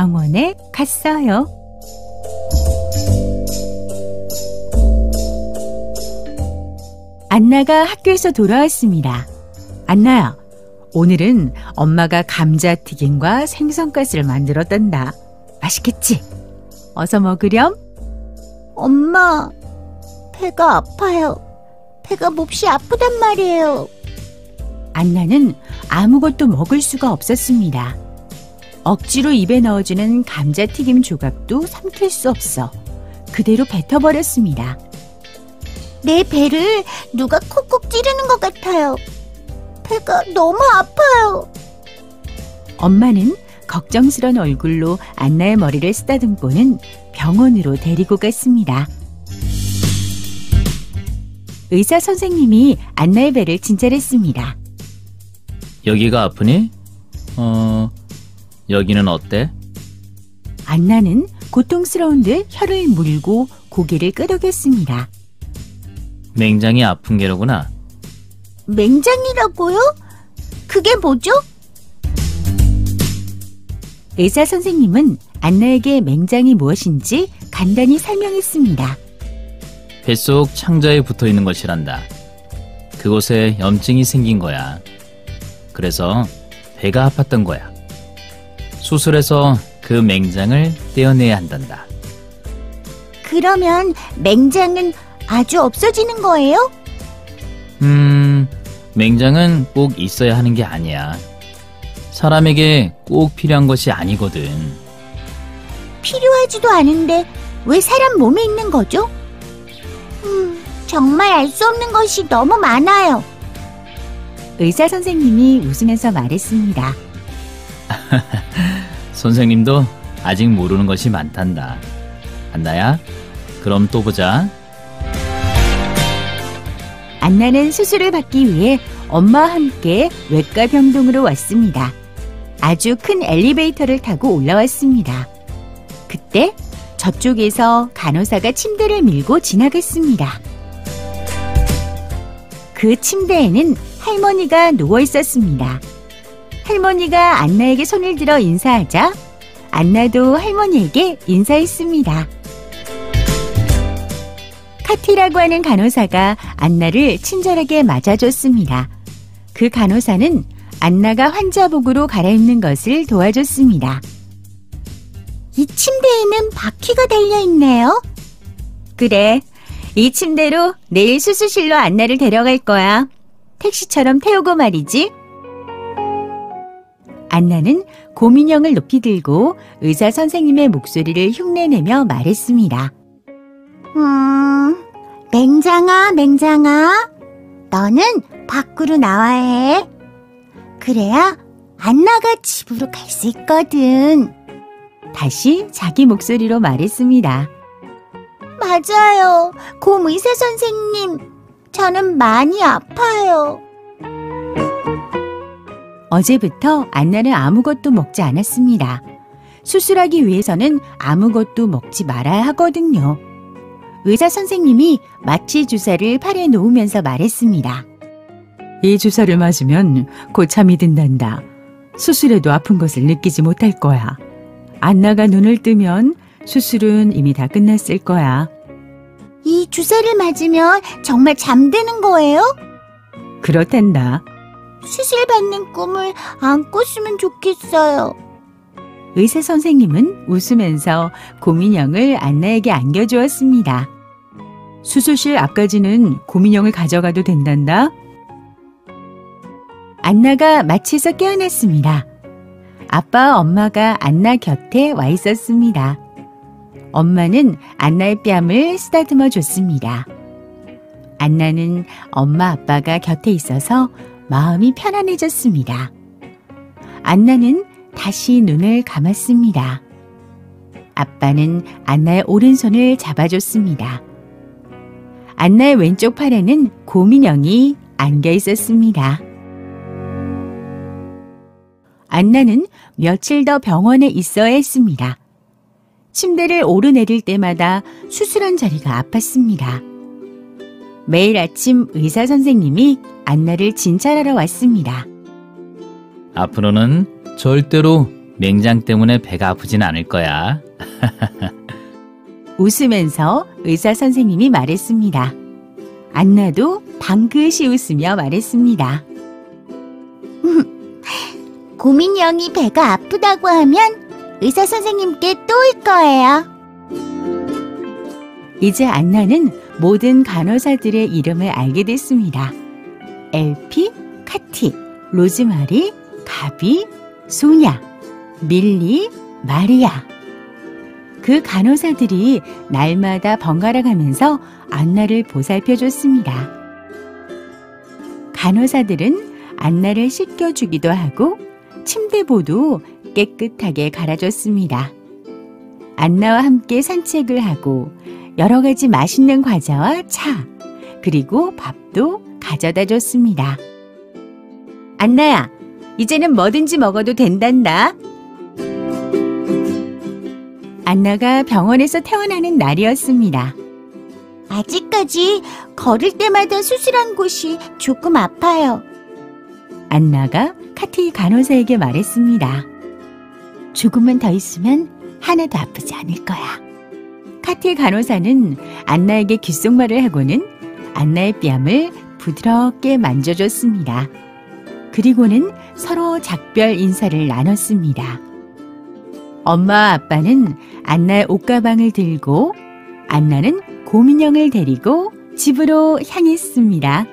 병원에 갔어요. 안나가 학교에서 돌아왔습니다. 안나야, 오늘은 엄마가 감자튀김과 생선가스를 만들었단다. 맛있겠지? 어서 먹으렴. 엄마, 배가 아파요. 배가 몹시 아프단 말이에요. 안나는 아무것도 먹을 수가 없었습니다. 억지로 입에 넣어주는 감자튀김 조각도 삼킬 수 없어 그대로 뱉어버렸습니다. 내 배를 누가 콕콕 찌르는 것 같아요. 배가 너무 아파요. 엄마는 걱정스런 얼굴로 안나의 머리를 쓰다듬고는 병원으로 데리고 갔습니다. 의사 선생님이 안나의 배를 진찰했습니다. 여기가 아프니? 어, 여기는 어때? 안나는 고통스러운 듯 혀를 물고 고개를 끄덕였습니다. 맹장이 아픈 게로구나. 맹장이라고요? 그게 뭐죠? 의사 선생님은 안나에게 맹장이 무엇인지 간단히 설명했습니다. 뱃속 창자에 붙어 있는 것이란다. 그곳에 염증이 생긴 거야. 그래서 배가 아팠던 거야. 수술해서 그 맹장을 떼어내야 한단다. 그러면 맹장은 아주 없어지는 거예요? 음, 맹장은 꼭 있어야 하는 게 아니야. 사람에게 꼭 필요한 것이 아니거든. 필요하지도 않은데 왜 사람 몸에 있는 거죠? 음, 정말 알 수 없는 것이 너무 많아요. 의사 선생님이 웃으면서 말했습니다. 선생님도 아직 모르는 것이 많단다. 안나야, 그럼 또 보자. 안나는 수술을 받기 위해 엄마와 함께 외과 병동으로 왔습니다. 아주 큰 엘리베이터를 타고 올라왔습니다. 그때 저쪽에서 간호사가 침대를 밀고 지나갔습니다. 그 침대에는 할머니가 누워 있었습니다. 할머니가 안나에게 손을 들어 인사하자 안나도 할머니에게 인사했습니다. 카티라고 하는 간호사가 안나를 친절하게 맞아줬습니다. 그 간호사는 안나가 환자복으로 갈아입는 것을 도와줬습니다. 이 침대에는 바퀴가 달려 있네요. 그래, 이 침대로 내일 수술실로 안나를 데려갈 거야. 택시처럼 태우고 말이지. 안나는 고민형을 높이 들고 의사 선생님의 목소리를 흉내내며 말했습니다. 음, 맹장아, 맹장아. 너는 밖으로 나와야 해. 그래야 안나가 집으로 갈 수 있거든. 다시 자기 목소리로 말했습니다. 맞아요. 곰 의사 선생님. 저는 많이 아파요. 어제부터 안나는 아무것도 먹지 않았습니다. 수술하기 위해서는 아무것도 먹지 말아야 하거든요. 의사 선생님이 마취 주사를 팔에 놓으면서 말했습니다. 이 주사를 맞으면 곧 잠이 든단다. 수술에도 아픈 것을 느끼지 못할 거야. 안나가 눈을 뜨면 수술은 이미 다 끝났을 거야. 이 주사를 맞으면 정말 잠드는 거예요? 그렇단다. 수술 받는 꿈을 안 꿨으면 좋겠어요. 의사 선생님은 웃으면서 고민형을 안나에게 안겨주었습니다. 수술실 앞까지는 고민형을 가져가도 된단다. 안나가 마취에서 깨어났습니다. 아빠, 엄마가 안나 곁에 와 있었습니다. 엄마는 안나의 뺨을 쓰다듬어 줬습니다. 안나는 엄마, 아빠가 곁에 있어서 마음이 편안해졌습니다. 안나는 다시 눈을 감았습니다. 아빠는 안나의 오른손을 잡아줬습니다. 안나의 왼쪽 팔에는 고민형이 안겨 있었습니다. 안나는 며칠 더 병원에 있어야 했습니다. 침대를 오르내릴 때마다 수술한 자리가 아팠습니다. 매일 아침 의사 선생님이 안나를 진찰하러 왔습니다. 앞으로는 절대로 맹장 때문에 배가 아프진 않을 거야. 웃으면서 의사 선생님이 말했습니다. 안나도 방긋이 웃으며 말했습니다. 고민 형이 배가 아프다고 하면 의사 선생님께 또 올 거예요. 이제 안나는 모든 간호사들의 이름을 알게 됐습니다. 엘피, 카티, 로즈마리, 가비, 소냐, 밀리, 마리아. 그 간호사들이 날마다 번갈아 가면서 안나를 보살펴 줬습니다. 간호사들은 안나를 씻겨주기도 하고 침대보도 깨끗하게 갈아줬습니다. 안나와 함께 산책을 하고 여러 가지 맛있는 과자와 차, 그리고 밥도 가져다 줬습니다. 안나야, 이제는 뭐든지 먹어도 된단다. 안나가 병원에서 태어나는 날이었습니다. 아직까지 걸을 때마다 수술한 곳이 조금 아파요. 안나가 카티 간호사에게 말했습니다. 조금만 더 있으면 하나도 아프지 않을 거야. 카티 간호사는 안나에게 귓속말을 하고는 안나의 뺨을 부드럽게 만져줬습니다. 그리고는 서로 작별 인사를 나눴습니다. 엄마와 아빠는 안나의 옷가방을 들고 안나는 고민형을 데리고 집으로 향했습니다.